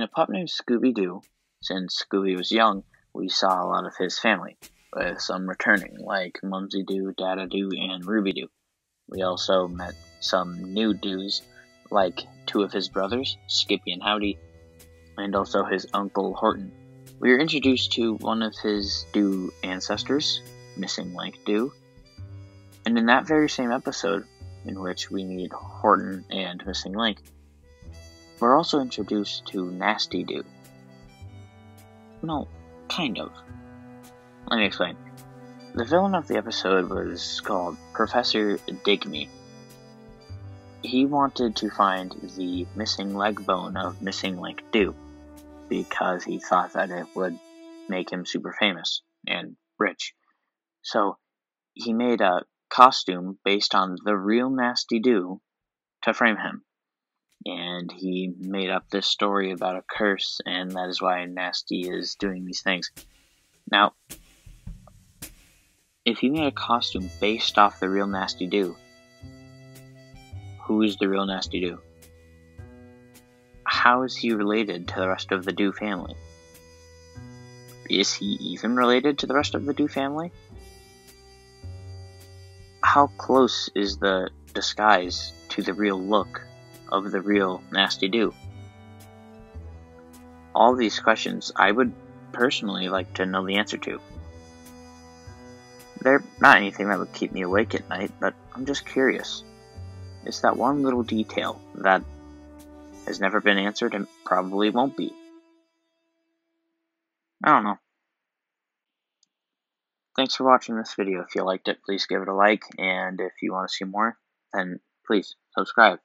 In a pup named Scooby Doo, since Scooby was young, we saw a lot of his family, with some returning, like Mumsy Doo, Dada Doo, and Ruby Doo. We also met some new Doos, like two of his brothers, Skippy and Howdy, and also his uncle Horton. We were introduced to one of his Doo ancestors, Missing Link Doo, and in that very same episode, in which we meet Horton and Missing Link, we're also introduced to Nasty Doo. No, kind of. Let me explain. The villain of the episode was called Professor Digmi. He wanted to find the missing leg bone of Missing Link Doo because he thought that it would make him super famous and rich. So he made a costume based on the real Nasty Doo to frame him and he made up this story about a curse, and that is why Nasty is doing these things. Now, if he made a costume based off the real Nasty Doo, who is the real Nasty Doo? How is he related to the rest of the Doo family? Is he even related to the rest of the Doo family? How close is the disguise to the real look of the real Nasty Doo? All these questions I would personally like to know the answer to. They're not anything that would keep me awake at night, but I'm just curious. It's that one little detail that has never been answered and probably won't be. I don't know. Thanks for watching this video. If you liked it, please give it a like, and if you want to see more, then please subscribe.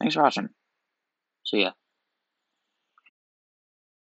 Thanks for watching. See ya.